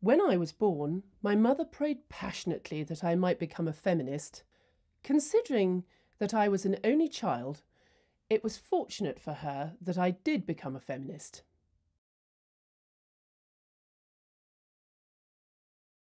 When I was born, my mother prayed passionately that I might become a feminist. Considering that I was an only child, it was fortunate for her that I did become a feminist.